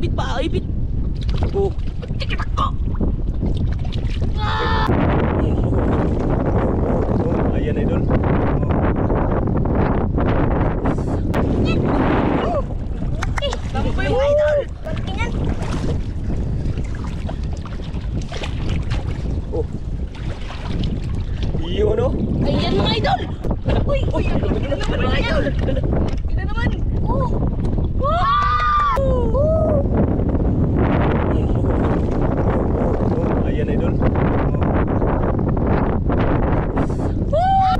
ipit pa, ipit. Oh. Tikitak ko. Oh, ayan idol. Tama ba yung idol? Tingnan. Oh. Iyo no? Ayan mga idol. Uy, uy, tingnan naman mga idol. Tingnan naman. Oh. Wow! Oh, ayan idol.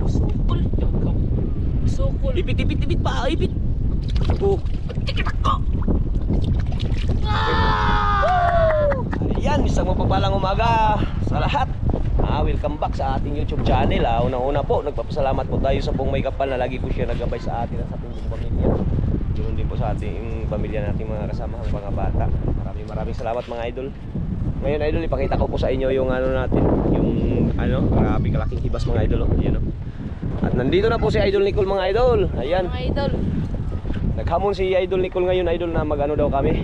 Sukol. Sukol. Ipit, ipit, ipit pa, ipit. Oh. Tikitak ko. Ayan, isang mapagpalang umaga sa lahat. Ah, welcome back sa ating YouTube channel. Ah, Una-una po, nagpapasalamat po tayo sa buong may kapal na lagi po siya nagabay sa atin at sa ating buong pamilya. Ganoon din po sa ating pamilya nating mga kasama mga bata. Maraming maraming salamat mga idol. Ngayon idol, ipakita ko po sa inyo yung ano natin, yung ano, grabe kalaking hibas mga idol. Oh. Ayan, oh. At nandito na po si Idol Nicole mga idol. Ayan. Mga idol. Naghamon si Idol Nicole ngayon idol na magano daw kami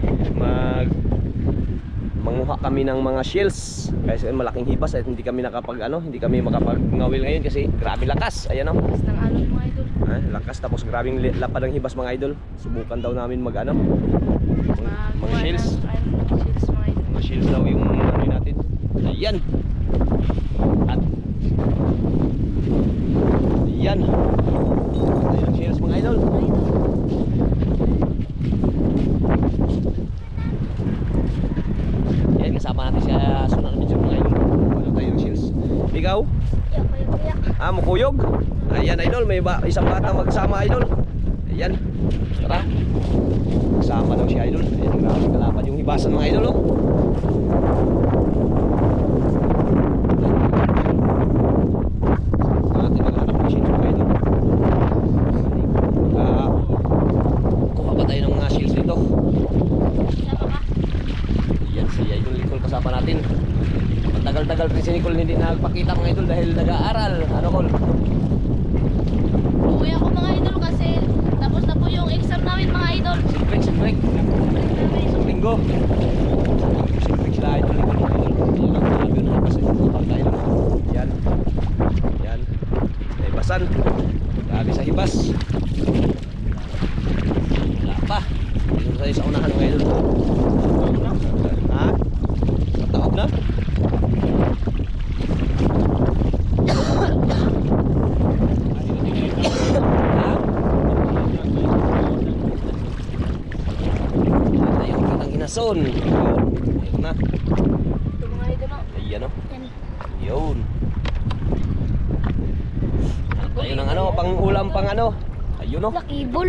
manguha kami ng mga shells kasi malaking hibas at hindi kami nakapag ano hindi kami makapag-ngawil ngayon kasi grabe lakas. Ayan oh. Tapos ng alon mga idol. ah, lakas. Tapos grabing lapad ng hibas mga idol. Subukan daw namin mag ano mga, mga shells mga shells daw yung ano natin. Ayan. At ayan. Ayan shells mga idol. Mga idol. Yan, kasama natin siya sunod na video mga idol. Ano tayo ng shields? Ikaw? Ah, mukuyog? Ayan, idol. May ba isang bata magsama, idol. Ayan. Tara. Kasama daw si idol. Ayan, grabe kalaban yung hibasan mga idol, oh. Natin maghanap ng shields mga idol. Ah, kuha ba tayo ng mga shields dito? Sama ka. Yan si Idol Nicole kasama natin. Matagal-tagal rin si Nicole hindi nagpakita mga idol dahil nag-aaral. Ano Col? Uuwi ako mga idol kasi tapos na po yung exam namin mga idol. Break, break. Isang linggo. Break sila Idol Nicole mga idol. Yan ang mga yun ang kasi kapag tayo. Yan. Yan. May basan. Grabe sa hibas. Wala pa. Dito tayo sa unahan mga idol. Ha? Taob na? Ha? Ito yung kitang inason. Ayun na. Ito mga idol. oh. Ayan o. Yan. Yun. Ayun ang ano, pang ulam pang ano. Ayun o. Lucky ball.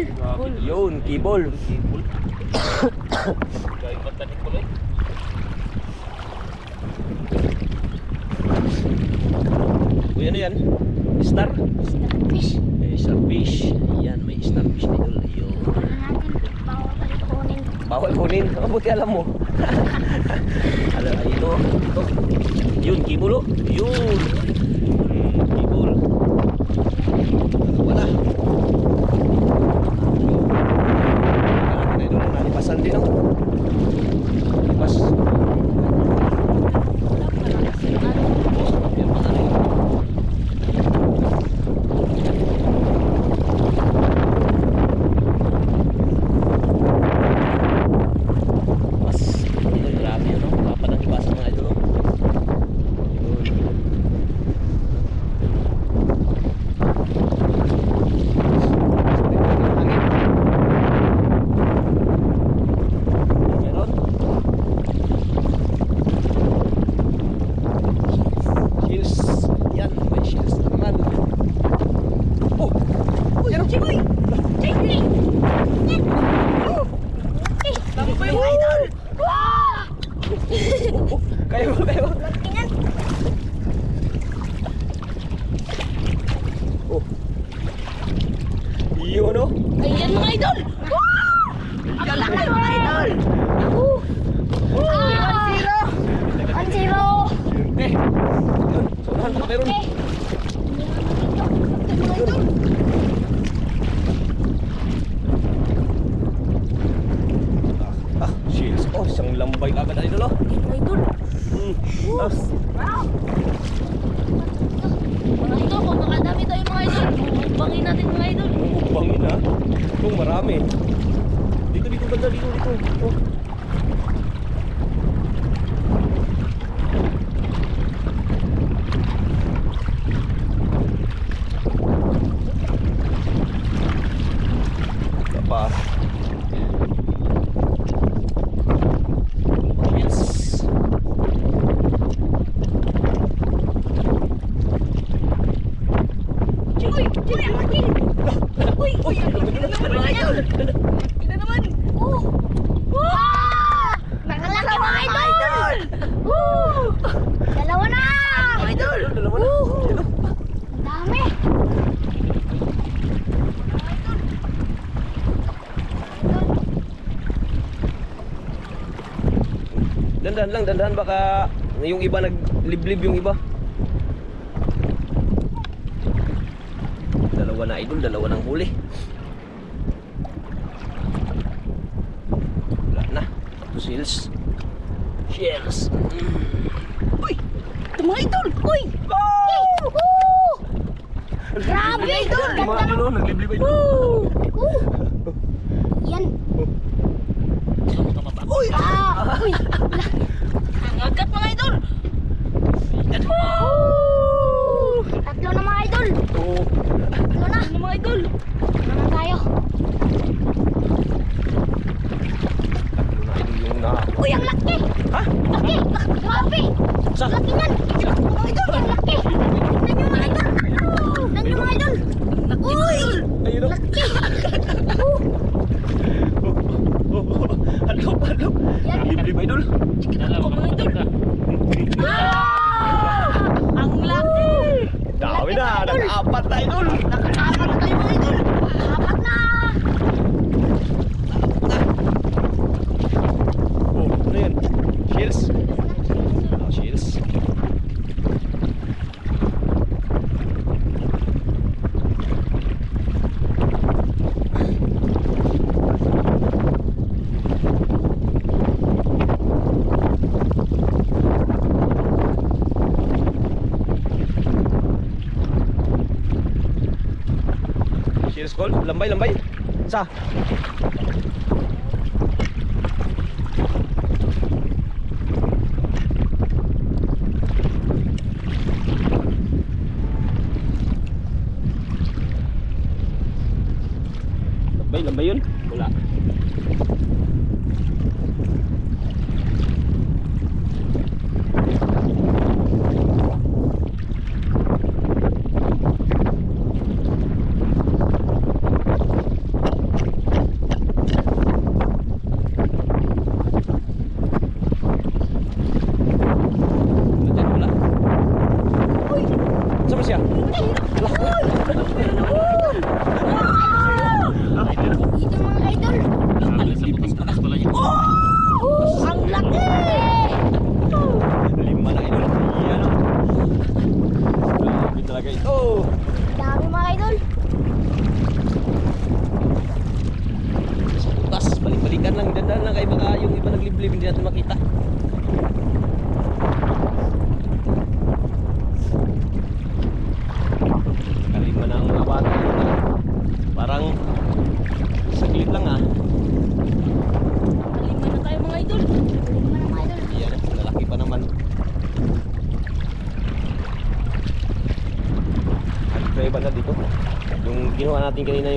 Yun, kibol. Uy, ano yan? Star? Fish. Eh, starfish. Ayan, may starfish na yun. Ayun. Bawal kunin. Oh, buti alam mo. alam, ito. Ito. Yun, kibulo. Yun. Dandahan lang, dandahan baka yung iba nagliblib yung iba. Dalawa na idol, dalawa ng huli. Wala na. Tapos hills. Cheers! Mm. Uy! Ito mga idol! Uy! Oh! Grabe idol! Ganda ano, ng... Nagliblib idol. Woo! Woo! Uy, ang laki! Ha? Laki! Grabe! Sa? Laki na! Serious call? Lambay, lambay. Sa? natin kanina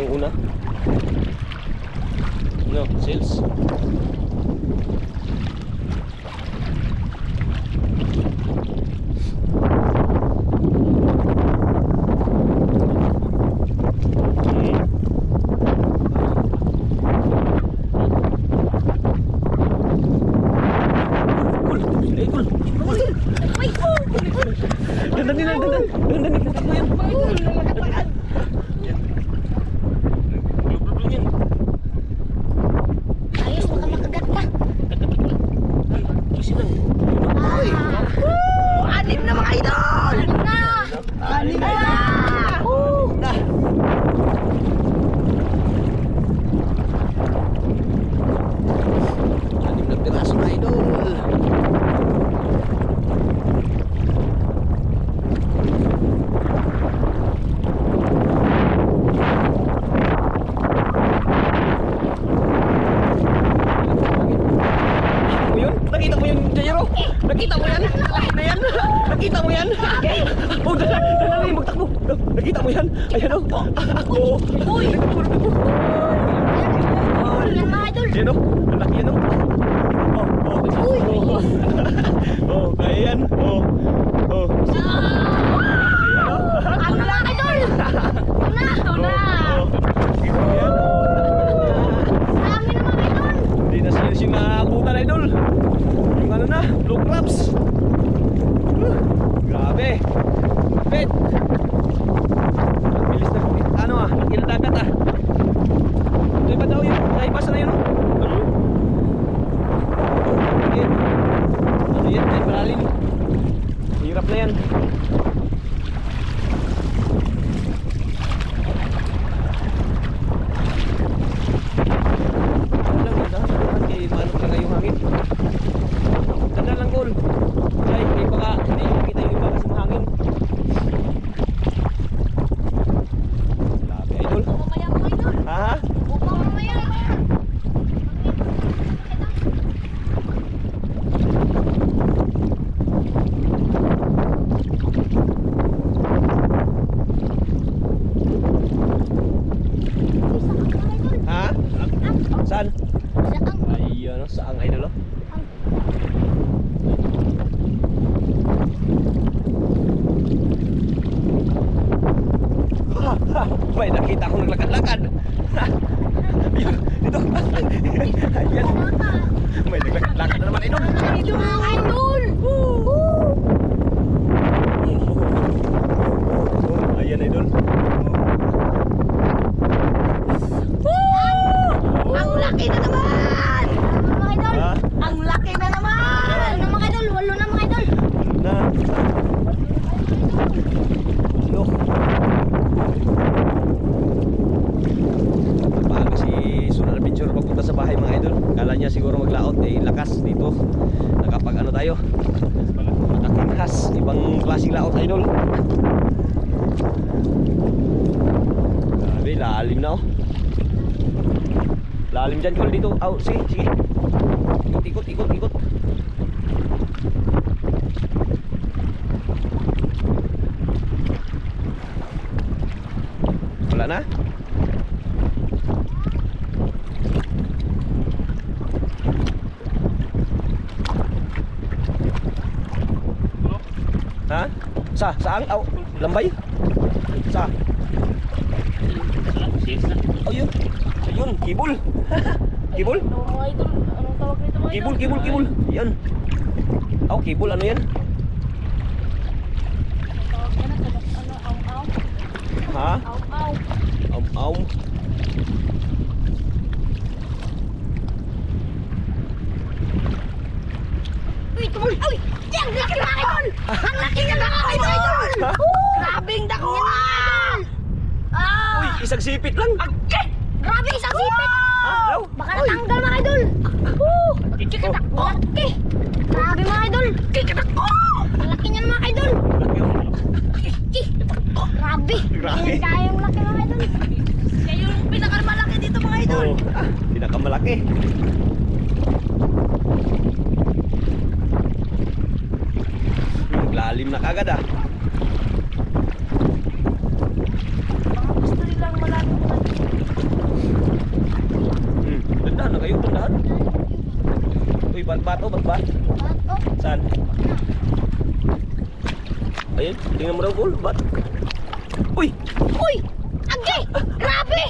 mo yan? Ayan oh. Oo. Uy! Yan Bye. Nakita akong naglakad-lakad. Ha, Ayun, dito. Ayan. May naglakad-lakad na naman idol. Idol mga idol. Oh, Ayan idol. Ang laki na naman. Mga idol. Ha? Ang laki na naman. Walo na mga idol. Walo na mga idol. Na. Ano? Paano si Sunan Adventure pagpunta sa bahay mga idol? Kala niya siguro maglaot eh lakas dito. Nakapag ano tayo? Nakakanghas. Ibang klaseng laot idol. Grabe, lalim na oh. Lalim Aw, sige, sige. Ikot, ikot, ikot, ikot. Wala na? Ha? Sa? Saan? Aw, lambay? Sa? Oh, yun. Ayun, kibul. kibul? Ano mga idol? Anong tawag nito mga Kibul, kibul, kibul. Yan. Aw, kibul. Ano yan? Tawag yan na. Ano? Aw-aw. Ha? Aw-aw. Aw, aw. Uy, tumul! Uy! Yan! Laki mga idol! Ang laki na mga idol! Grabing dako yan mga idol! Ah! Uy, isang sipit lang. Grabe isang sipit! Baka natanggal mga idol! Woo! Laki! Grabe mga idol! Ang laki niyan mga idol! Grabe! Grabe. Kaya yung laki mga idol! Kayo yung pinakamalaki dito mga idol! Oh, pinakamalaki. Lalim na kagad ah. Mga gusto nilang malaki Hmm, dandahan na kayo, dandahan. Uy, bat bat oh, bat bat. Bato! Saan? Ayun, tingnan mo daw, Col, bat. Uy, Uy! Agi! Grabe!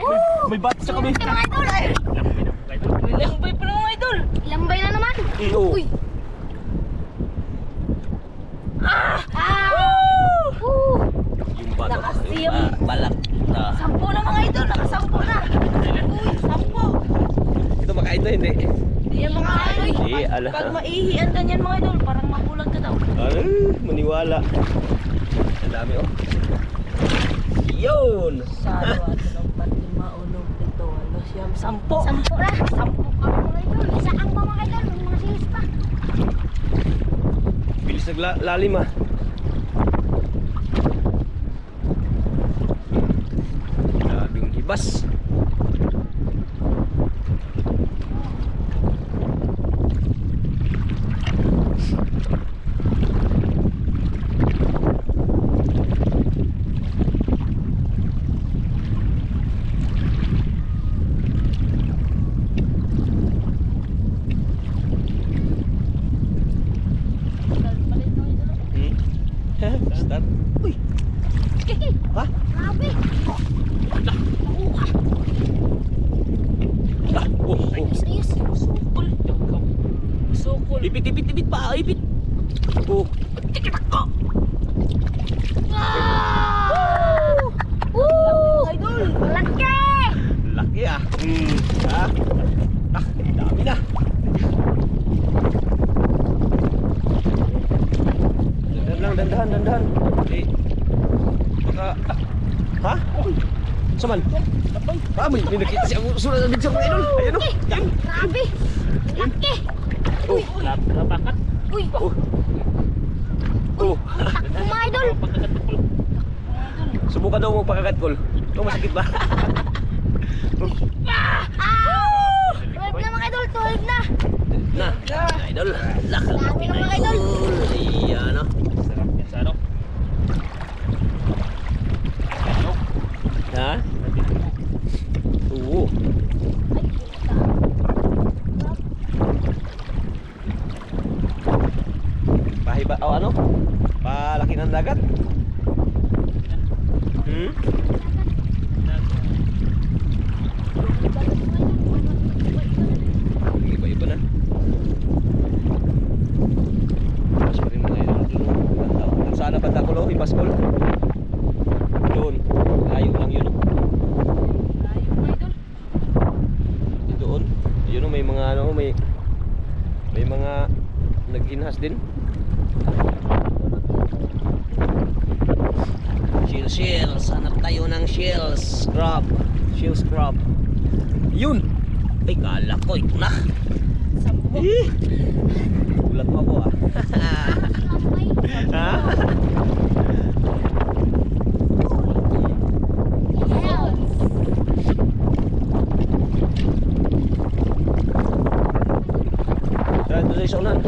Woo! may bat sa kami. Laki mga idol! Lambay pa mga idol! Lambay na naman! Oh. Uy! lima Ah, may, may nakita siya. Sulat na video ko idol. Ayan o. Yan. Grabe! Laki! Oh. Napakat. Uy! Oh. Oh. Takbo mga idol! Subukan daw magpakagat call. Ito masakit ba? Ah! 12 na mga idol! 12 na! na, idol. Lakal. Dami na mga idol! Ayan o. Sarap yan sa ano. Ano? Ha? Oo. Pahiba, o ano? Palaki ng dagat. Hmm? Iba-iba na. Mas pa rin mga idol dun. Banda. Dun sana ipaskol. Doon. Layo lang yun. oh. Layo mga idol! doon. Yun oh, may mga ano, may may mga nag-inhas din. Shield shells. Hanap tayo ng shells. Scrub. Shield scrub. Yun! Ay, kala ko. Ito na. Sampo! Eh! Gulat mo ako ah. ha? Tara, doon sa unan.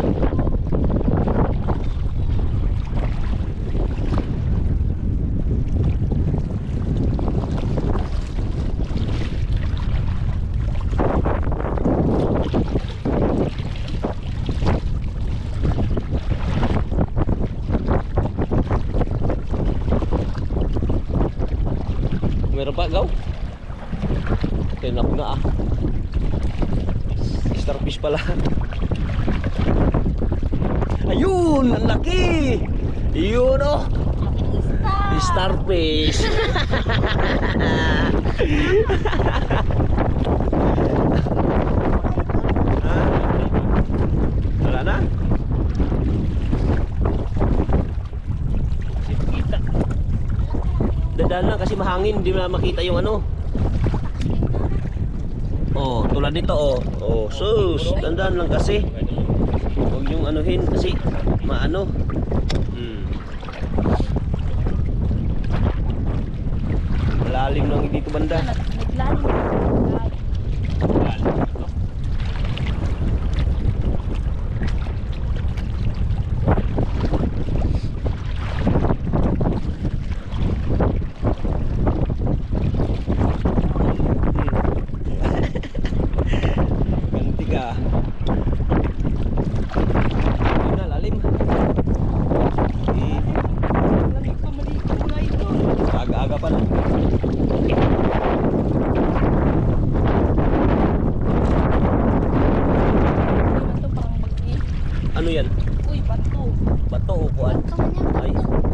Meron pa, gaw? Tinap na ah. Starfish pala. Ayun! Ang laki! Yun oh! Starfish! Wala na? Dadaan lang kasi mahangin, hindi na makita yung ano. Tulad nito oh. Oh, sus, dandan lang kasi. Huwag yung anuhin kasi maano. Hmm. Malalim lang dito banda. Naglalim. Ganti ka. Ayun na, lalim. Hmm. Lamig pa maligo mga idol. Aga-aga pa lang. Ito parang bagi. Ano yan? Uy, bato. Bato o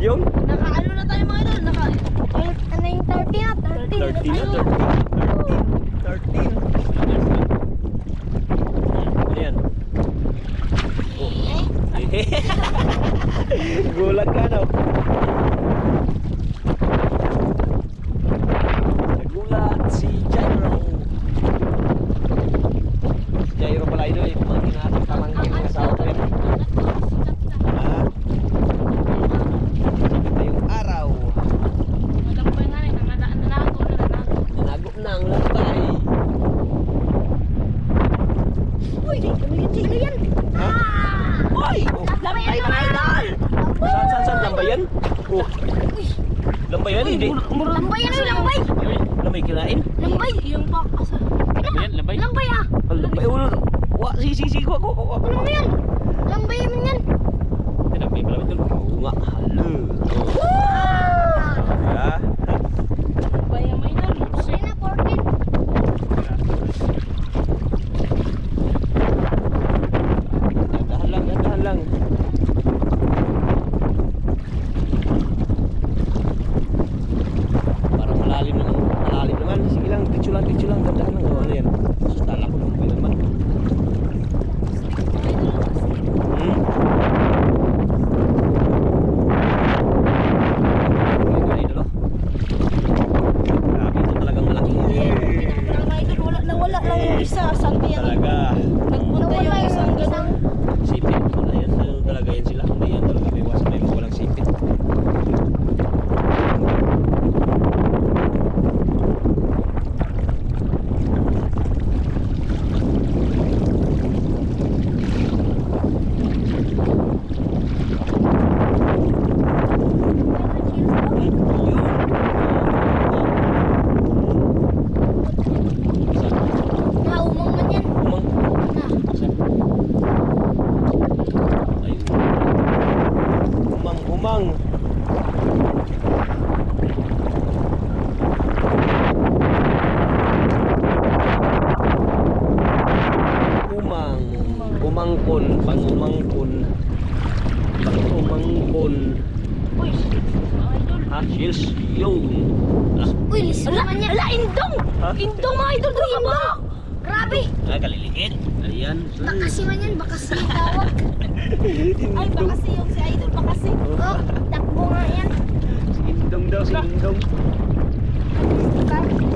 Yung? Naka ano na tayo mga idol? Naka... Ano yung 13 na? 13 13 na, 13. 13. 13. Ay, yung pak asa. Ano yan? Lambay ah. Lambay ulo. Wa si si si ko ko ko. Ano mo yan? Lambay man yan. Tinapay pala ito. Oo nga. Hello. Uy, listen ala, naman yan. Ala, indong! Ha? Indong mga idol ko, indong! Grabe! Ah, Ay, kalilingit. Ayan. Bakasi man yan, bakasi yung tawag. Ay, bakasi yung si idol, bakasi. Oh, takbo nga yan. Si indong daw, si indong. Bye.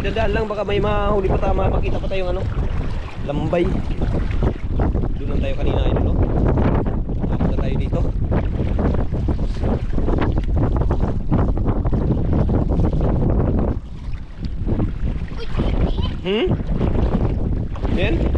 idadaan lang. Baka may mahuli pa tayo makita pa tayong ano lambay. Doon lang tayo kanina ayun no? Napunta tayo dito. Hmm? then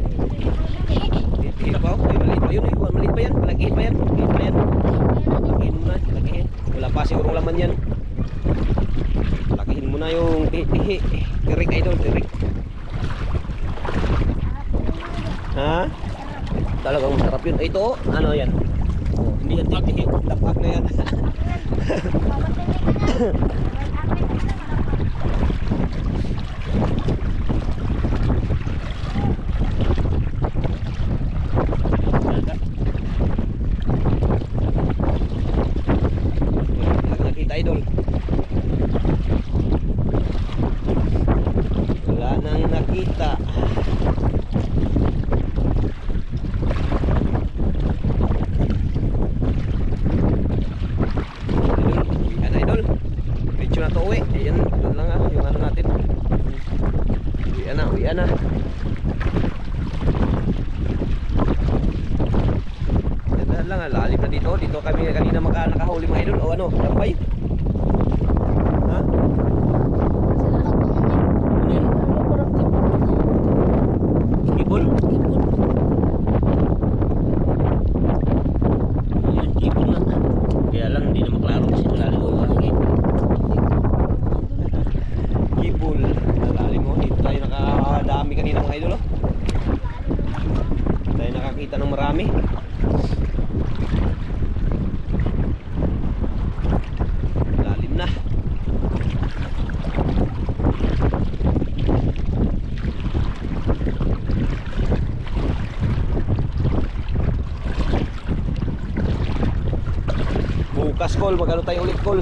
call, magano tayo ulit call.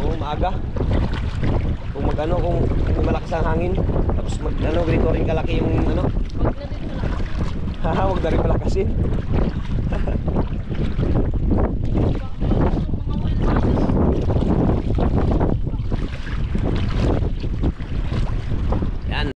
Oo, maaga. Kung magano, kung, kung malakas ang hangin. Tapos mag, ano, ganito rin kalaki yung ano. Haha, huwag na rin palakasin.